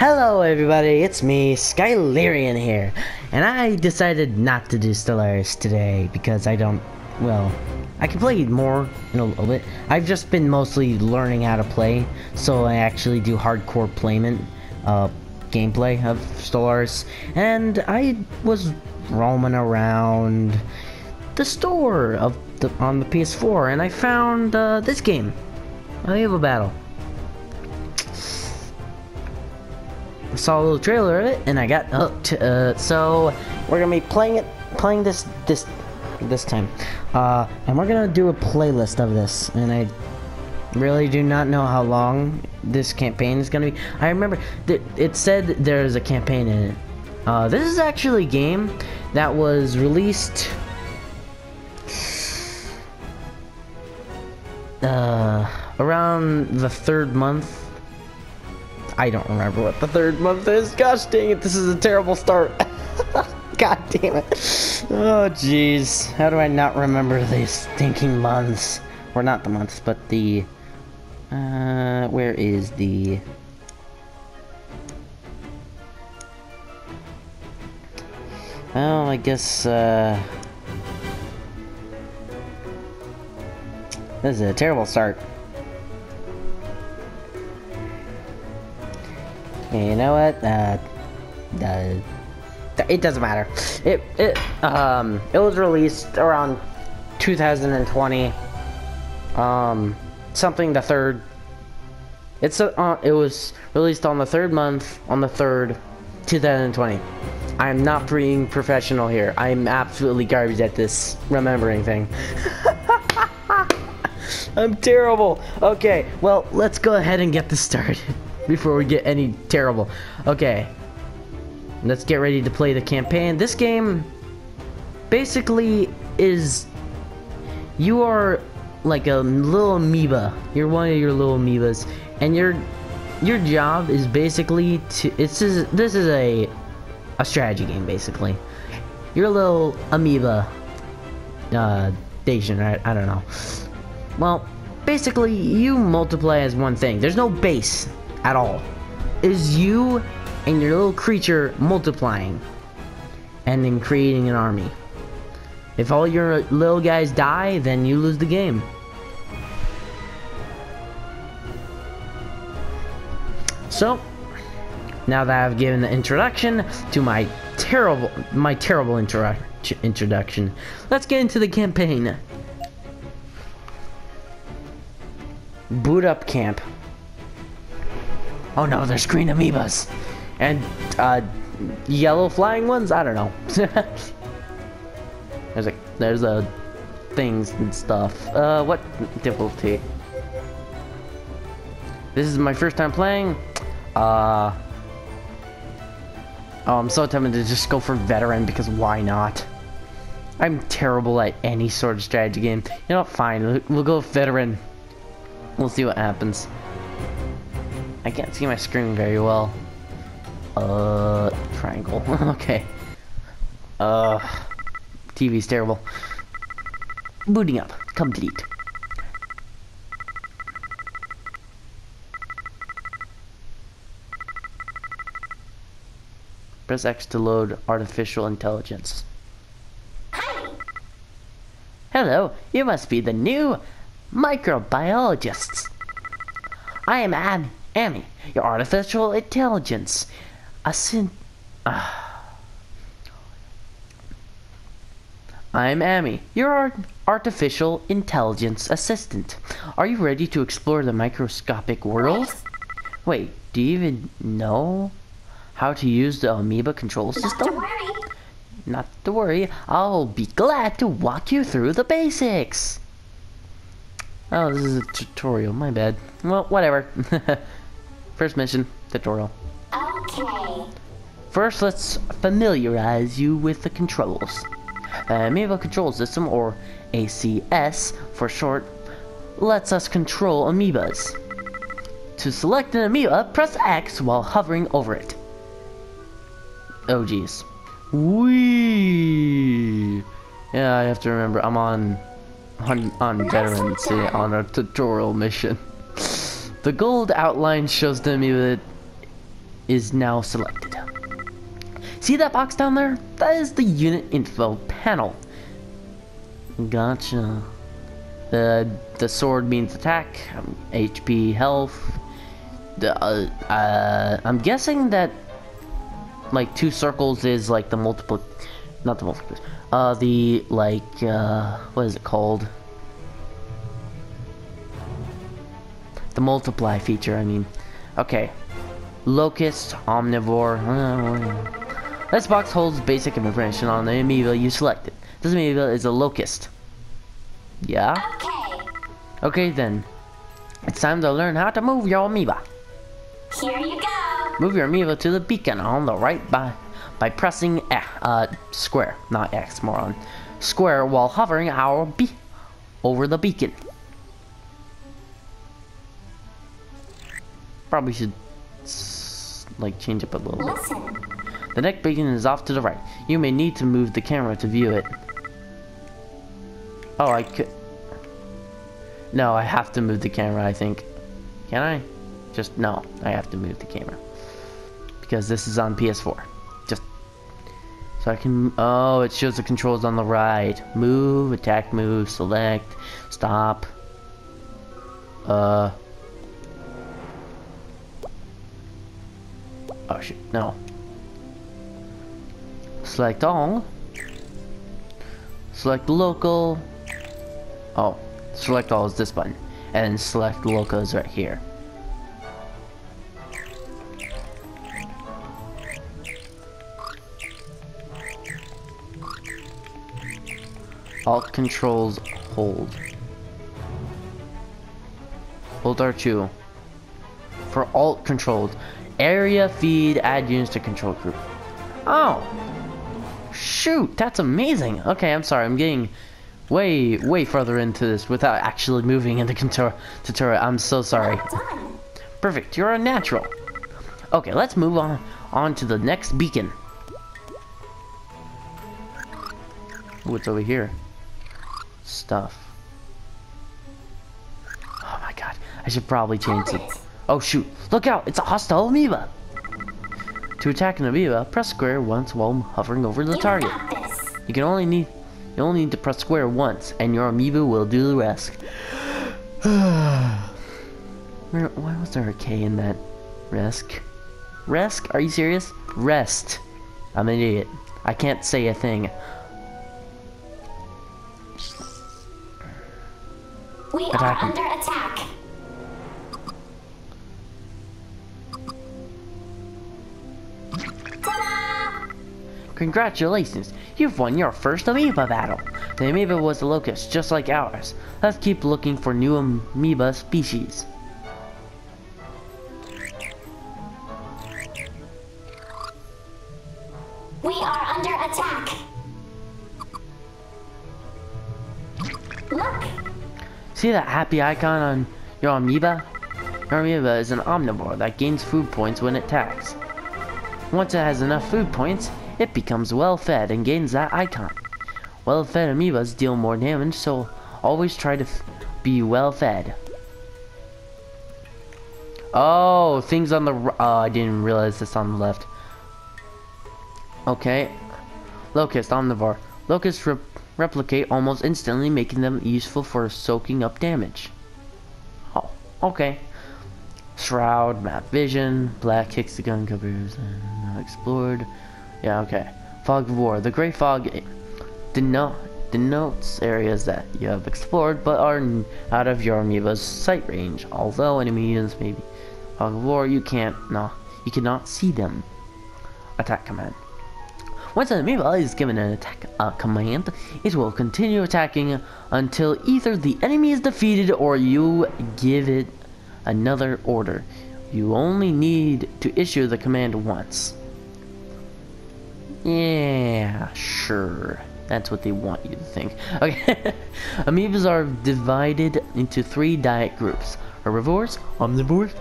Hello everybody, it's me, Skylearion here, and I decided not to do Stellaris today because I don't, well, I can play more in a little bit. I've just been mostly learning how to play, so I actually do hardcore playment, uh, gameplay of Stellaris, and I was roaming around the store of the, on the PS4, and I found, uh, this game, Amoeba Battle. Saw a little trailer of it and I got hooked. Uh, so we're gonna be playing it, playing this this this time, uh, and we're gonna do a playlist of this. And I really do not know how long this campaign is gonna be. I remember that it said there's a campaign in it. Uh, this is actually a game that was released. Uh, around the third month I don't remember what the third month is. Gosh dang it, this is a terrible start. God damn it. Oh jeez. How do I not remember these stinking months? Or not the months, but the... Uh, where is the... Well, I guess, uh... This is a terrible start. You know what? Uh, it doesn't matter. It it um it was released around 2020. Um, something the third. It's a, uh, it was released on the third month on the third, 2020. I'm not being professional here. I'm absolutely garbage at this remembering thing. I'm terrible. Okay, well, let's go ahead and get this started before we get any terrible. Okay. Let's get ready to play the campaign. This game basically is you are like a little amoeba. You're one of your little amoebas and your your job is basically to it's just, this is a a strategy game basically. You're a little amoeba uh station, right? I don't know. Well, basically you multiply as one thing. There's no base at all. Is you and your little creature multiplying and then creating an army. If all your little guys die, then you lose the game. So, now that I've given the introduction to my terrible, my terrible intro introduction, let's get into the campaign. Boot up camp. Oh no, there's green amoebas. And, uh, yellow flying ones? I don't know. there's a, there's a, things and stuff. Uh, what difficulty? This is my first time playing. Uh, oh, I'm so tempted to just go for veteran because why not? I'm terrible at any sort of strategy game. You know fine, we'll go veteran. We'll see what happens. I can't see my screen very well. Uh, triangle. okay. Uh, TV's terrible. Booting up. Complete. Press X to load artificial intelligence. Hi. Hello, you must be the new microbiologists. I am Ab Amy, your artificial intelligence. Assin. Uh. I'm Amy, your artificial intelligence assistant. Are you ready to explore the microscopic world? Wait, do you even know how to use the amoeba control system? Not to worry. Not to worry, I'll be glad to walk you through the basics. Oh, this is a tutorial, my bad. Well, whatever. First mission, tutorial. Okay. First, let's familiarize you with the controls. Uh, the Amoeba Control System, or ACS for short, lets us control amoebas. To select an amoeba, press X while hovering over it. Oh geez. Wee. Yeah, I have to remember I'm on on, on veteran, see, on a tutorial mission. The gold outline shows the amoeba is now selected. See that box down there? That is the unit info panel. Gotcha. The the sword means attack, um, HP, health. The uh, uh, I'm guessing that like two circles is like the multiple, not the multiple. Uh, the like uh, what is it called? The multiply feature. I mean, okay. Locust, omnivore. This box holds basic information on the amoeba you selected. This amoeba is a locust. Yeah? Okay, Okay then. It's time to learn how to move your amoeba. here you go. Move your amoeba to the beacon on the right by by pressing X, uh, square, not X, moron. Square while hovering our B over the beacon. Probably should like change up a little bit. Listen. The next beacon is off to the right. You may need to move the camera to view it. Oh, I could. No, I have to move the camera, I think. Can I? Just, no, I have to move the camera. Because this is on PS4. Just. So I can. Oh, it shows the controls on the right. Move, attack, move, select, stop. Uh. Oh shit, no. Select all. Select local. Oh, select all is this button. And select local is right here. Alt controls hold. Hold R2. For alt controls, area feed add units to control group. Oh, Shoot, that's amazing. Okay, I'm sorry. I'm getting way, way further into this without actually moving into tutorial. I'm so sorry. Perfect. You're a natural. Okay, let's move on on to the next beacon. What's over here? Stuff. Oh my god. I should probably change it. Oh shoot. Look out. It's a hostile amoeba. To attack an amoeba, press square once while hovering over the You target. You can only need you only need to press square once, and your amoeba will do the rest. Where, why was there a K in that? Resk? Resk? Are you serious? Rest. I'm an idiot. I can't say a thing. We are Attack him. under attack. Congratulations, you've won your first amoeba battle. The amoeba was a locust, just like ours. Let's keep looking for new amoeba species. We are under attack. Look, See that happy icon on your amoeba? Your amoeba is an omnivore that gains food points when it attacks. Once it has enough food points, it becomes well fed and gains that icon. Well fed amoebas deal more damage, so always try to be well fed. Oh, things on the Oh, I didn't realize this on the left. Okay. Locust, omnivore. Locusts re- replicate almost instantly, making them useful for soaking up damage. Oh, okay. Shroud, map vision, black hexagon covers, and not explored. Yeah, okay. Fog of War. The Grey Fog deno- denotes areas that you have explored but are out of your amoeba's sight range. Although enemies may be Fog of War, you can't, no, you cannot see them. Attack command. Once an amoeba is given an attack uh, command, it will continue attacking until either the enemy is defeated or you give it another order. You only need to issue the command once. Yeah, sure. That's what they want you to think. Okay. Amoebas are divided into three diet groups herbivores, omnivores,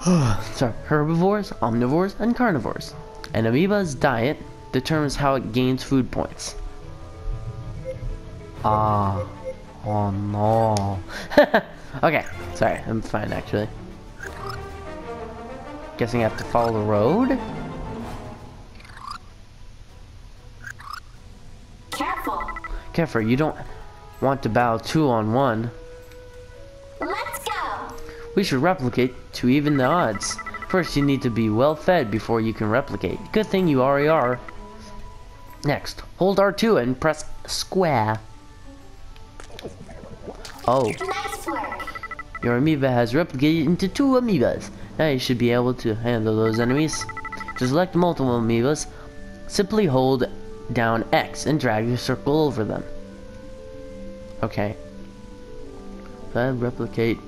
sorry, herbivores, omnivores, and carnivores. An amoeba's diet determines how it gains food points. Ah. Oh no. okay, sorry, I'm fine actually. Guessing I have to follow the road? Careful. Careful, you don't want to battle two on one. Let's go. We should replicate to even the odds. First, you need to be well fed before you can replicate. Good thing you already are. Next, hold R2 and press square. Oh, Nice your amoeba has replicated into two amoebas. Now you should be able to handle those enemies. To select multiple amoebas, simply hold down X and drag your circle over them. Okay. Then replicate,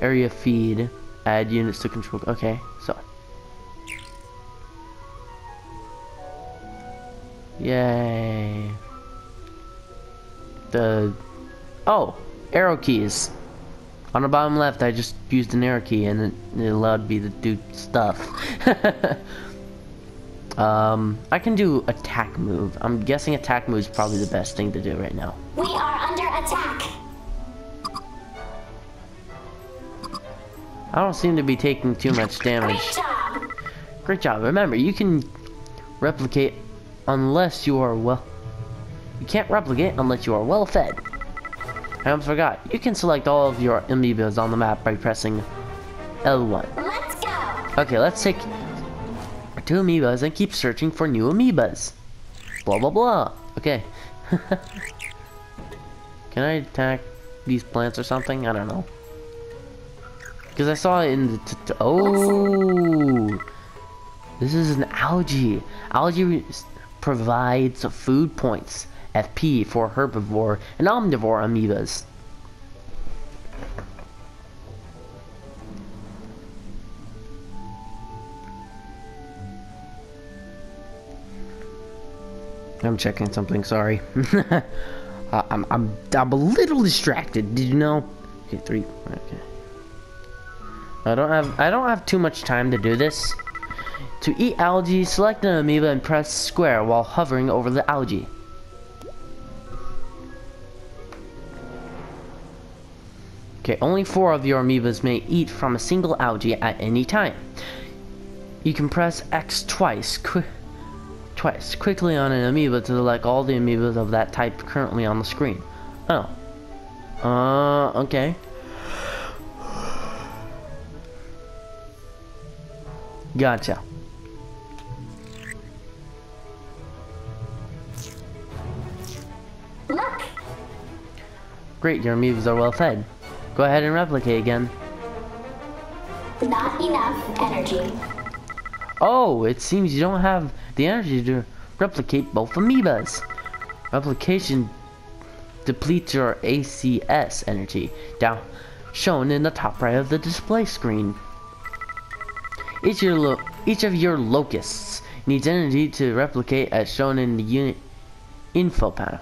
area feed, add units to control. Okay, so. Yay. The. Oh, arrow keys. On the bottom left, I just used an arrow key and it, it allowed me to do stuff. um, I can do attack move. I'm guessing attack move is probably the best thing to do right now. We are under attack. I don't seem to be taking too much damage. Great job. Great job. Remember, you can replicate unless you are well. You can't replicate unless you are well fed. I almost forgot. You can select all of your amoebas on the map by pressing L1. Let's go. Okay, let's take two amoebas and keep searching for new amoebas. Blah blah blah. Okay. can I attack these plants or something? I don't know. Because I saw it in the. Oh! This is an algae. Algae provides food points, FP, for herbivore and omnivore amoebas. I'm checking something. Sorry. uh, I'm I'm I'm a little distracted. Did you know? Okay, three. Okay. I don't have I don't have too much time to do this. To eat algae, select an amoeba and press square while hovering over the algae. Okay, only four of your amoebas may eat from a single algae at any time. You can press X twice, twice, quickly on an amoeba to select all the amoebas of that type currently on the screen. Oh. Uh, okay. Gotcha. Look. Great, your amoebas are well fed. Go ahead and replicate again. Not enough energy. Oh, it seems you don't have the energy to replicate both amoebas. Replication depletes your ACS energy, down shown in the top right of the display screen. Each, your lo each of your locusts needs energy to replicate as shown in the unit info panel,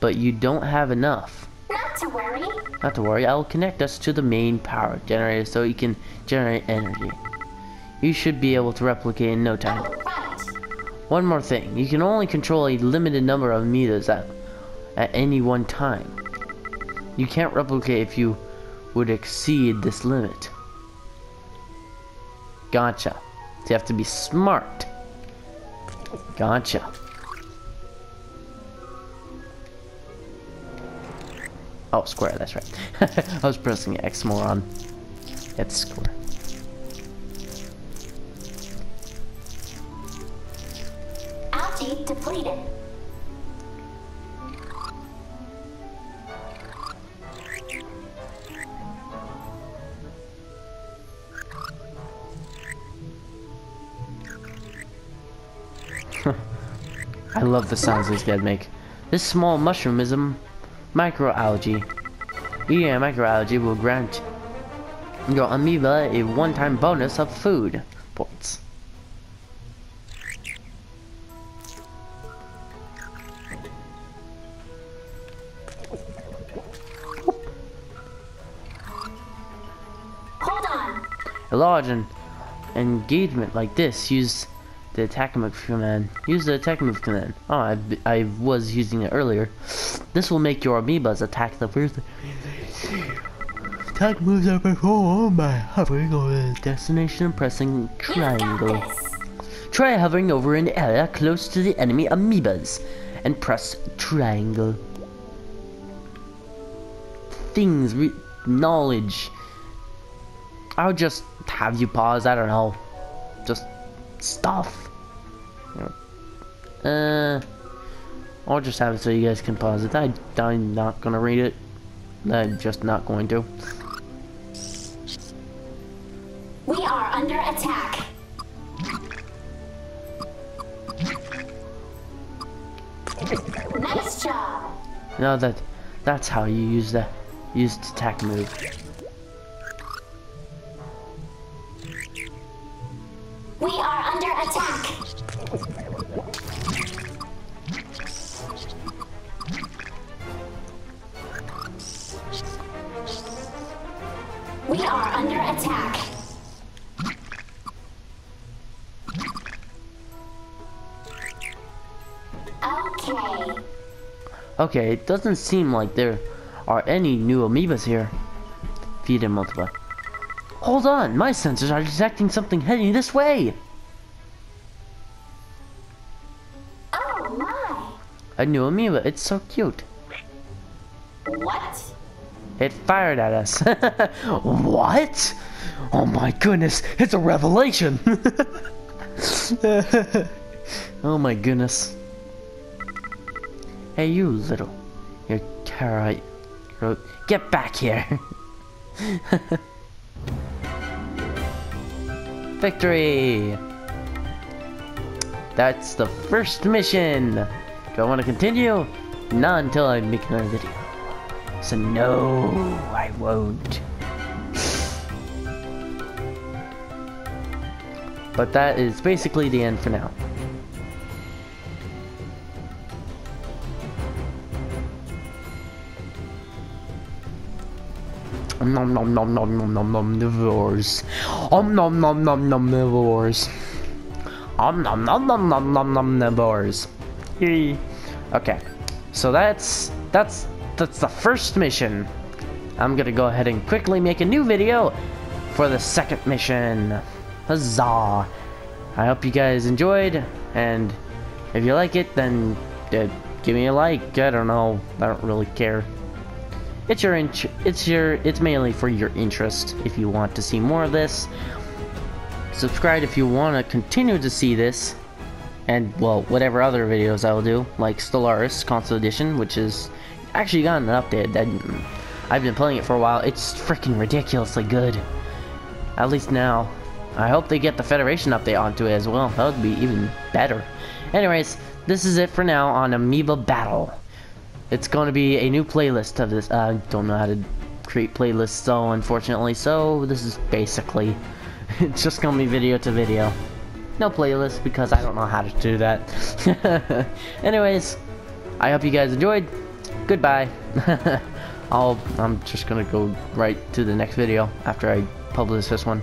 but you don't have enough. Not to worry. Not to worry, I'll connect us to the main power generator so you can generate energy. You should be able to replicate in no time. Oh, One more thing, you can only control a limited number of meters at, at any one time. You can't replicate if you would exceed this limit. Gotcha. So you have to be smart. Gotcha. Oh, square, that's right. I was pressing X more on. It's square. Depleted. I love the sounds these guys make. This small mushroom is a microalgae. Eating a microalgae will grant your amoeba a one-time bonus of food points. Large en- engagement like this, use the attack move command. Use the attack move command. Oh, I, I was using it earlier. This will make your amoebas attack the first attack moves are performed by hovering over the destination and pressing triangle. Try hovering over an area close to the enemy amoebas and press triangle. Things, re- knowledge. I'll just have you pause, I don't know. Just stuff. Uh, I'll just have it so you guys can pause it. I, I'm not gonna read it. I'm just not going to. We are under attack. Nice job. No, that that's how you use the use the attack move. Okay, it doesn't seem like there are any new amoebas here. Feed and multiply. Hold on, my sensors are detecting something heading this way. Oh my. A new amoeba, it's so cute. What? It fired at us. what? Oh my goodness, it's a revelation. oh my goodness. Hey you little, you carrot, get back here. Victory! That's the first mission. Do I want to continue? Not until I make another video. So no, I won't. But that is basically the end for now. Nom nom nom nom nom nom omnivores. Om nom nom nom omnivores. Om nom nom nom nom nom omnivores. Yay. Okay, so that's that's that's the first mission. I'm gonna go ahead and quickly make a new video for the second mission. Huzzah! I hope you guys enjoyed, and if you like it, then uh, give me a like. I don't know. I don't really care. It's your it's your it's mainly for your interest. If you want to see more of this, subscribe if you want to continue to see this, and well, whatever other videos I will do, like Stellaris Console Edition, which is actually gotten an update. That mm, I've been playing it for a while. It's freaking ridiculously good. At least now. I hope they get the Federation update onto it as well. That would be even better. Anyways, this is it for now on Amoeba Battle. It's going to be a new playlist of this. I don't know how to create playlists, so unfortunately, so this is basically it's just going to be video to video. No playlist because I don't know how to do that. Anyways, I hope you guys enjoyed. Goodbye. I'll I'm just gonna go right to the next video after I publish this one.